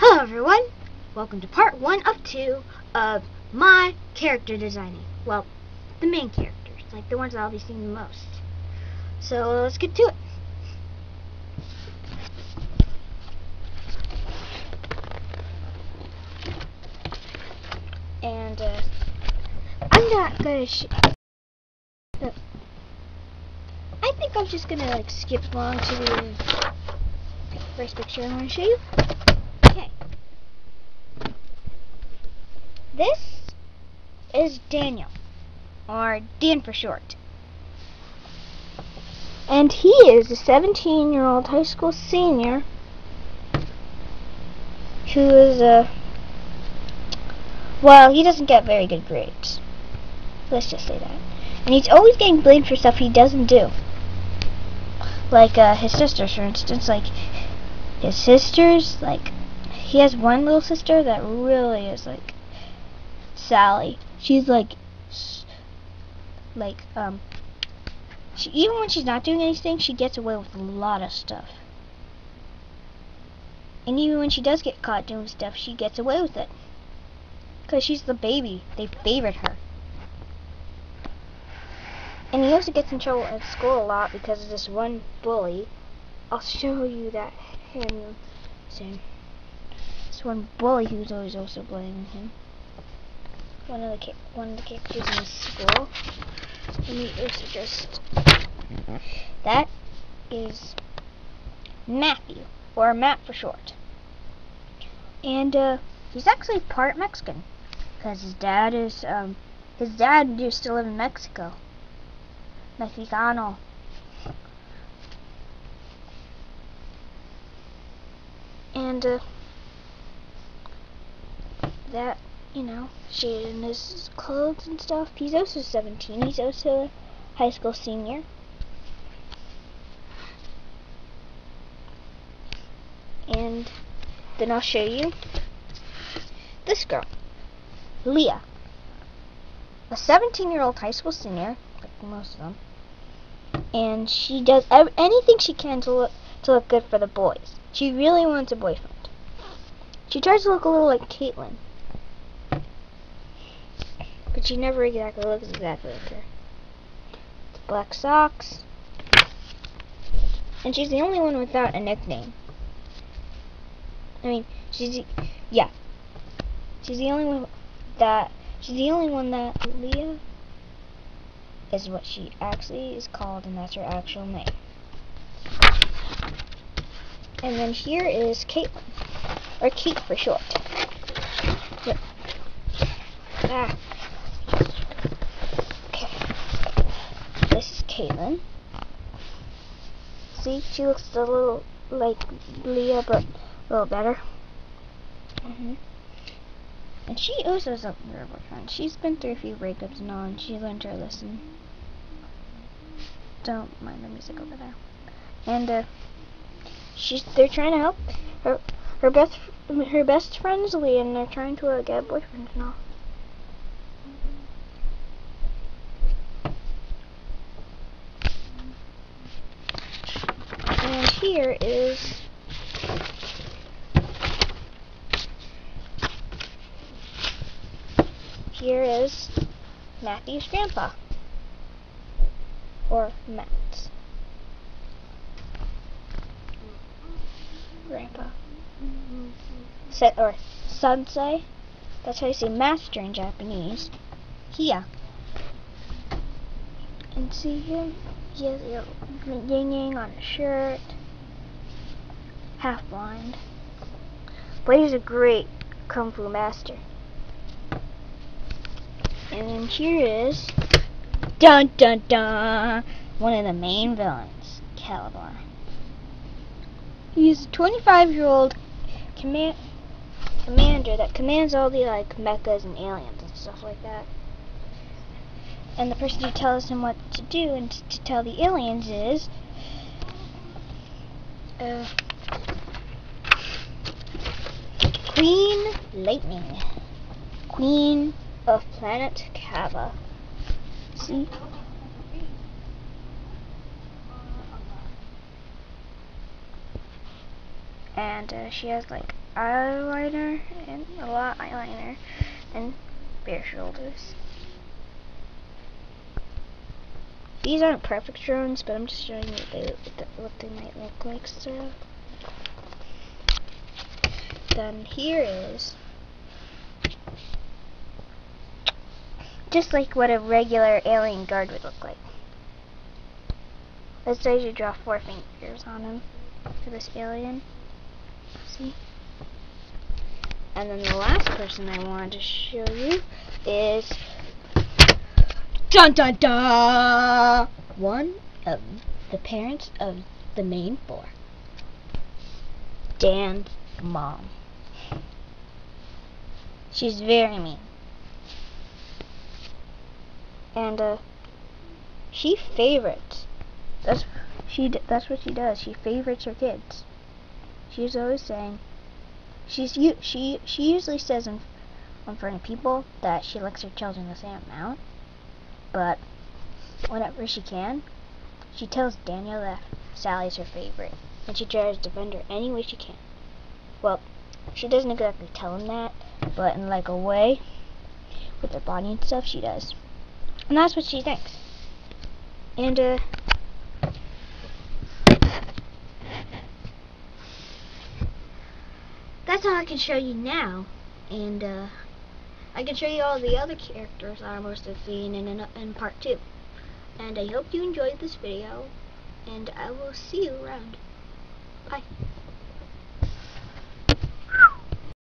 Hello everyone! Welcome to part one of two of my character designing. Well, the main characters, like the ones I'll be seeing the most. So let's get to it. And uh, I'm not gonna. I think I'm just gonna like skip along to the first picture I want to show you. This is Daniel, or Dan for short. And he is a 17 year old high school senior who is a. Well, he doesn't get very good grades. Let's just say that. And he's always getting blamed for stuff he doesn't do. Like uh, his sisters, for instance. Like, his sisters, like, he has one little sister that really is like Sally. She's like, like, um, she, even when she's not doing anything, she gets away with a lot of stuff. And even when she does get caught doing stuff, she gets away with it. Because she's the baby. They favorite her. And he also gets in trouble at school a lot because of this one bully. I'll show you that him soon. This one bully who's always also blaming him. One of the one of the characters in the school. Let me also just that is Matthew, or Matt for short. And uh, he's actually part Mexican because his dad is um his dad used to live in Mexico. Mexicano. And uh, that you know, shaded in his clothes and stuff. He's also 17. He's also a high school senior. And then I'll show you this girl. Leah, a 17 year old high school senior, like most of them, and she does anything she can to look to look good for the boys. She really wants a boyfriend. She tries to look a little like Caitlyn, but she never exactly looks exactly like her. Black socks, and she's the only one without a nickname. I mean, she's yeah, she's the only one that she's the only one that Leah is what she actually is called and that's her actual name. And then here is Caitlin, or Kate for short. Yep. Ah. Okay. This is Caitlin. See, she looks a little like Leah, but a little better. Mm. And she also has a boyfriend. She's been through a few breakups and all, and she learned her lesson. Don't mind the music over there. And uh, she's they're trying to help her her best her best friends Lee, and they're trying to uh, get a boyfriend and all. And here is here is Matthew's grandpa. Or Matt's. Grandpa. Se or Sensei. That's how you say master in Japanese. Here. And see here, he has a yin yang on his shirt. Half blind. But he's a great kung fu master. And then here is dun dun dun one of the main villains, Caliban. He's a 25 year old command commander that commands all the like mechas and aliens and stuff like that. And the person who tells him what to do and to tell the aliens is uh, Queen Lightning. Queen of planet Kava. See? And uh, she has like eyeliner and a lot of eyeliner and bare shoulders. These aren't perfect drones, but I'm just showing you what they, what they might look like, sort Then here is just like what a regular alien guard would look like. Let's say you draw four fingers on him for this alien. See? And then the last person I wanted to show you is dun dun dun one of the parents of the main four. Dan's mom. She's very mean. And uh she favorites that's she. That's what she does. She favorites her kids. She's always saying. She's. She she usually says in, in front of people that she likes her children the same amount, but whenever she can, she tells Daniel that Sally's her favorite, and she tries to defend her any way she can. Well, she doesn't exactly tell him that, but in like a way, with her body and stuff, she does. And that's what she thinks. And, uh, that's all I can show you now. And uh, I can show you all the other characters I must have seen in, in, in part 2. And I hope you enjoyed this video. And I will see you around. Bye.